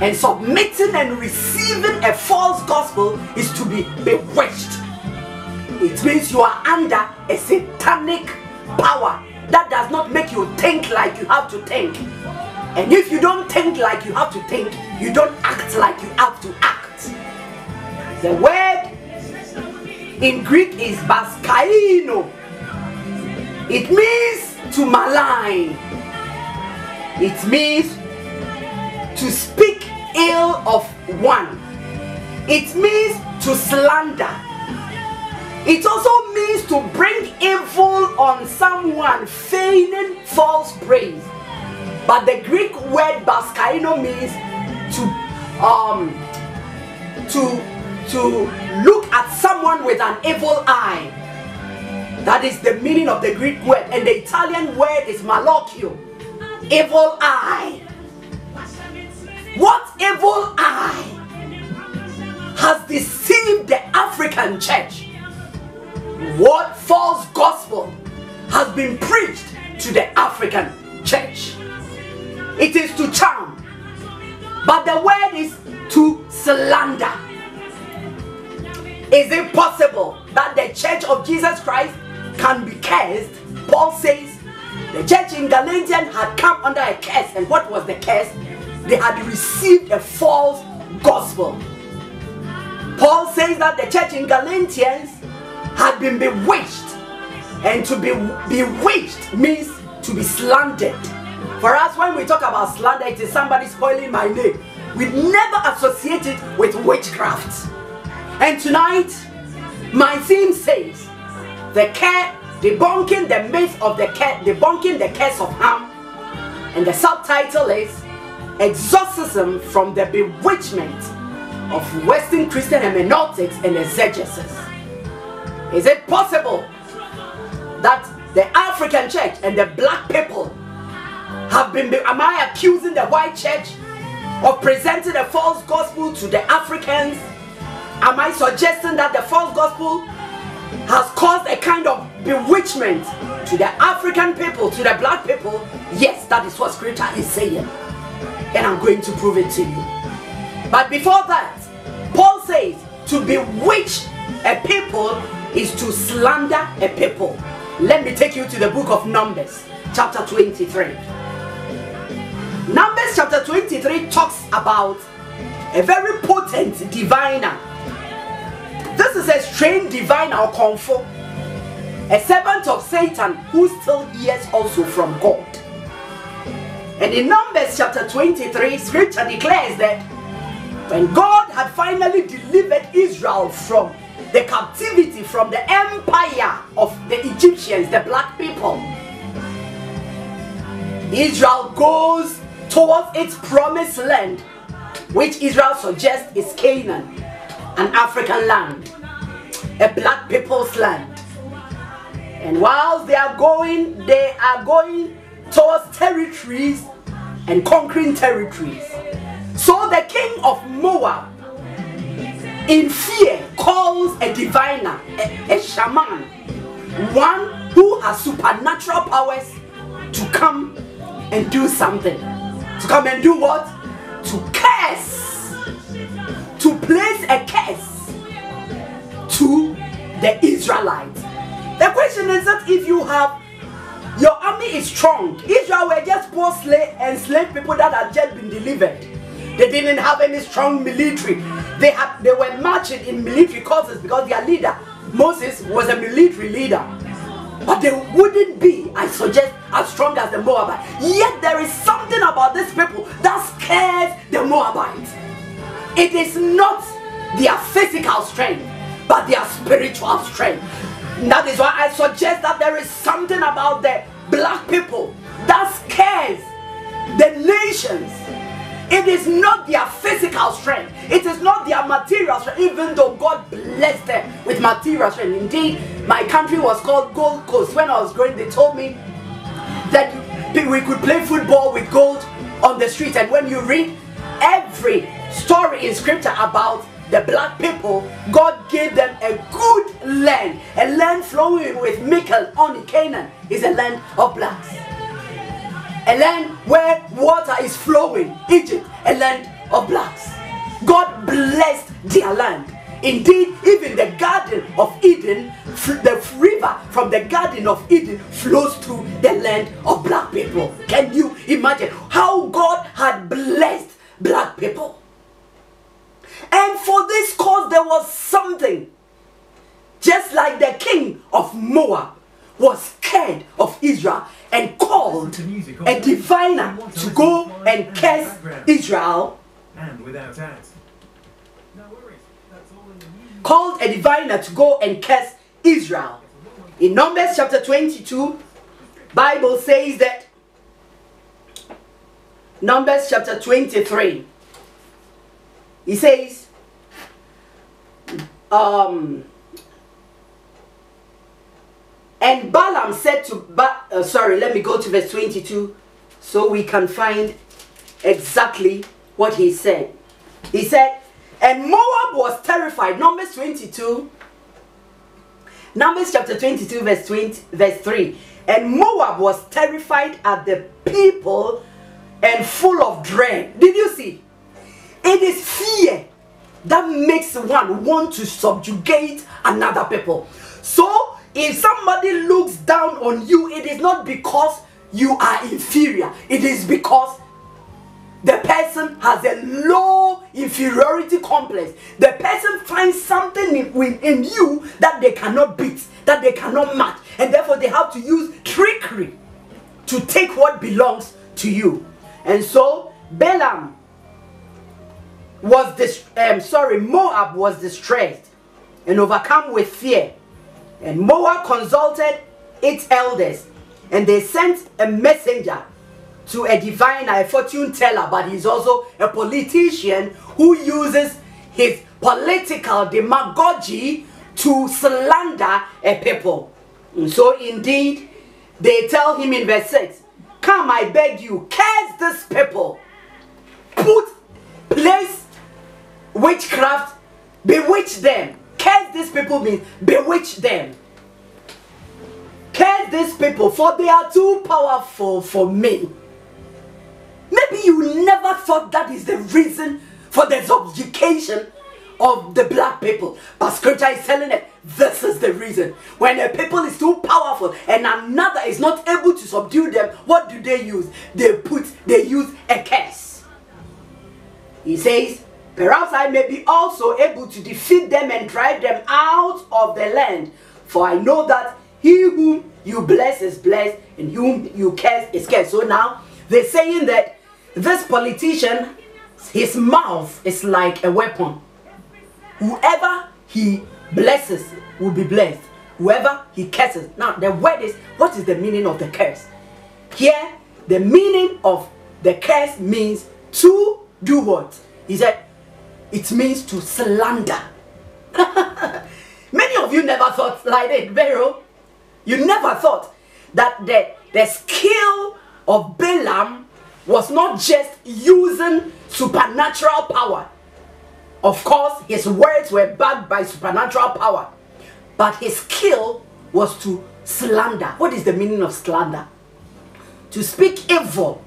And submitting and receiving a false gospel is to be bewitched. It means you are under a satanic power that does not make you think like you have to think. And if you don't think like you have to think, you don't act like you have to act. The word in Greek is baskaino. It means to malign. It means to speak ill of one. It means to slander. It also means to bring evil on someone, feigning false praise. But the Greek word baskaino means to um to to look at someone with an evil eye. That is the meaning of the Greek word, and the Italian word is malocchio, evil eye. Evil eye has deceived the African church? What false gospel has been preached to the African church? It is to charm, but the word is to slander. Is it possible that the church of Jesus Christ can be cursed? Paul says the church in Galatians had come under a curse, and what was the curse? They had received a false gospel. Paul says that the church in Galatians had been bewitched, and to be bewitched means to be slandered. For us, when we talk about slander, it is somebody spoiling my name. We never associate it with witchcraft. And tonight, my theme says the care, debunking the myth of the care, debunking the curse of Ham. And the subtitle is Exorcism from the Bewitchment of Western Christian Hermeneutics and Exegesis. Is it possible that the African church and the black people have been, am I accusing the white church of presenting a false gospel to the Africans? Am I suggesting that the false gospel has caused a kind of bewitchment to the African people, to the black people? Yes, that is what scripture is saying. And I'm going to prove it to you. But before that, Paul says to bewitch a people is to slander a people. Let me take you to the book of Numbers, chapter 23. Numbers chapter 23 talks about a very potent diviner. This is a strange diviner or comfort, a servant of Satan who still hears also from God. And in Numbers chapter 23, scripture declares that when God had finally delivered Israel from the captivity, from the empire of the Egyptians, the black people, Israel goes towards its promised land, which Israel suggests is Canaan, an African land, a black people's land. And whilst they are going, they are going towards territories and conquering territories. So the king of Moab, in fear, calls a diviner, a, a shaman, one who has supernatural powers to come and do something. To come and do what? To curse. To place a curse to the Israelites. The question is that if you have army is strong. Israel were just poor slave enslaved people that had just been delivered. They didn't have any strong military. They had they were marching in military causes because their leader, Moses, was a military leader. But they wouldn't be, I suggest, as strong as the Moabites. Yet there is something about these people that scares the Moabites. It is not their physical strength, but their spiritual strength. That is why I suggest that there is something about the black people that scares the nations. It is not their physical strength. It is not their material strength, even though God blessed them with material strength. Indeed, my country was called Gold Coast. When I was growing, they told me that we could play football with gold on the street. And when you read every story in scripture about the black people, God gave them a good land, a land flowing with Michael on Canaan is a land of blacks. A land where water is flowing, Egypt, a land of blacks. God blessed their land. Indeed, even the Garden of Eden, the river from the Garden of Eden flows through the land of black people. Can you imagine how God had blessed black people? And for this cause, there was something. Just like the king of Moab was scared of Israel and called a diviner to go and curse Israel. And without ads called a diviner to go and curse Israel. In Numbers chapter 22, Bible says that Numbers chapter 23. He says, um, and Balaam said to, ba uh, sorry, let me go to verse 22 so we can find exactly what he said. He said, and Moab was terrified. Numbers 22. Numbers chapter 22, verse 20, verse 3. And Moab was terrified at the people and full of dread. Did you see? It is fear that makes one want to subjugate another people. So if somebody looks down on you, it is not because you are inferior. It is because the person has a low inferiority complex. The person finds something in, in you that they cannot beat, that they cannot match, and therefore they have to use trickery to take what belongs to you. And so Balaam was this um, sorry, Moab was distressed and overcome with fear. And Moab consulted its elders, and they sent a messenger to a diviner, a fortune teller, but he's also a politician who uses his political demagogy to slander a people. And so indeed, they tell him in verse 6, Come, I beg you, curse this people. Put, place witchcraft, bewitch them. Curse these people means bewitch them. Curse these people, for they are too powerful for me. Maybe you never thought that is the reason for the subjugation of the black people. But scripture is telling it this is the reason. When a people is too powerful and another is not able to subdue them, what do they use? They put, they use a curse. He says, Perhaps I may be also able to defeat them and drive them out of the land. For I know that he whom you bless is blessed and whom you curse is cursed. So now they're saying that this politician, his mouth is like a weapon. Whoever he blesses will be blessed. Whoever he curses. Now, the word is what is the meaning of the curse? Here, the meaning of the curse means to do what? He said, it means to slander. Many of you never thought like it, Vero. You never thought that the, the skill of Balaam was not just using supernatural power. Of course, his words were backed by supernatural power, but his skill was to slander. What is the meaning of slander? To speak evil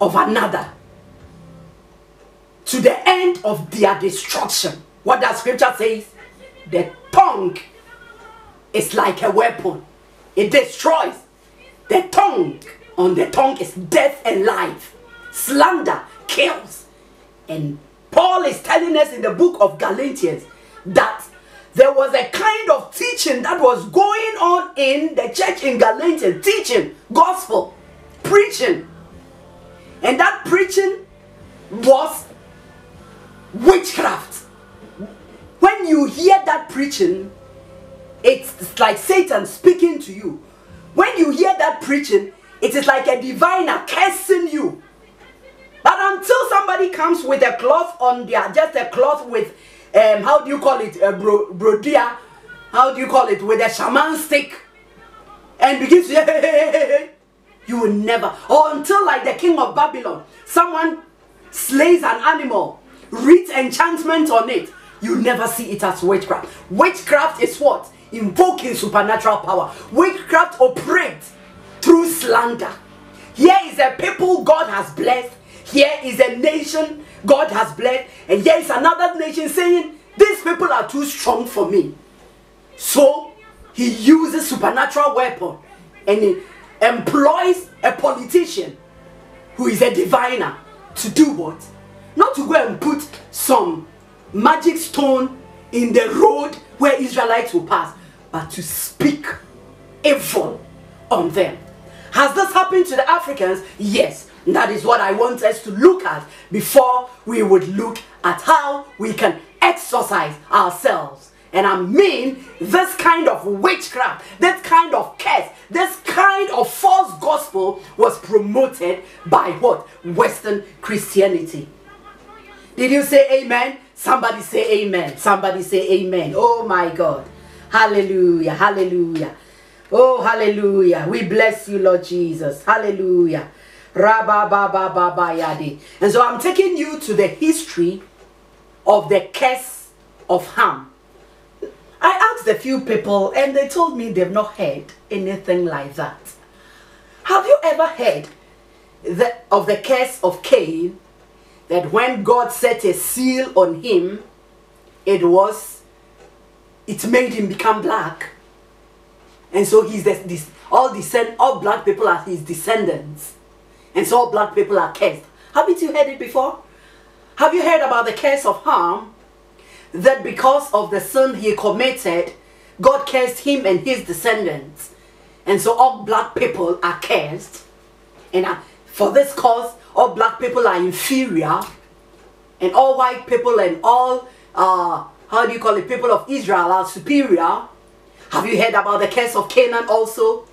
of another to the end of their destruction. What does scripture says? The tongue is like a weapon. It destroys. The tongue on the tongue is death and life. Slander kills. And Paul is telling us in the book of Galatians that there was a kind of teaching that was going on in the church in Galatians, teaching, gospel, preaching. And that preaching was witchcraft. When you hear that preaching, it's like Satan speaking to you. When you hear that preaching, it is like a diviner cursing you. But until somebody comes with a cloth on their, just a cloth with, um, how do you call it, a bro, brodia, how do you call it, with a shaman stick, and begins to, hey, hey, hey, you will never, or until like the king of Babylon, someone slays an animal, reads enchantment on it, you never see it as witchcraft. Witchcraft is what? Invoking supernatural power. Witchcraft operates through slander. Here is a people God has blessed. here is a nation God has blessed, and here is another nation saying, These people are too strong for me. So he uses supernatural weapon and he employs a politician who is a diviner to do what? Not to go and put some magic stone in the road where Israelites will pass, but to speak evil on them. Has this happened to the Africans? Yes. That is what I want us to look at before we would look at how we can exorcise ourselves. And I mean this kind of witchcraft, this kind of curse, this kind of false gospel was promoted by what? Western Christianity. Did you say amen? Somebody say amen. Somebody say amen. Oh my God. Hallelujah. Hallelujah. Oh, hallelujah. We bless you, Lord Jesus. Hallelujah. And so I'm taking you to the history of the curse of Ham. I asked a few people and they told me they've not heard anything like that. Have you ever heard the, of the curse of Cain? That when God set a seal on him, it was, it made him become black. And so he's the, this, all descend, all black people are his descendants. And so all black people are cursed. Haven't you heard it before? Have you heard about the curse of Ham? That because of the sin he committed, God cursed him and his descendants. And so all black people are cursed. And uh, for this cause, all black people are inferior. And all white people and all, uh, how do you call it, people of Israel are superior. Have you heard about the curse of Canaan also?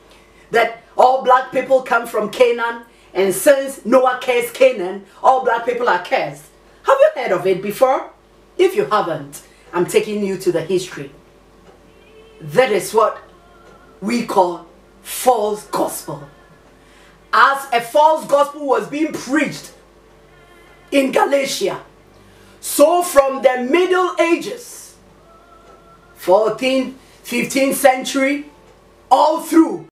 That all black people come from Canaan, and since Noah cursed Canaan, all black people are cursed. Have you heard of it before? If you haven't, I'm taking you to the history. That is what we call false gospel. As a false gospel was being preached in Galatia, so from the Middle Ages, 14th, 15th century, all through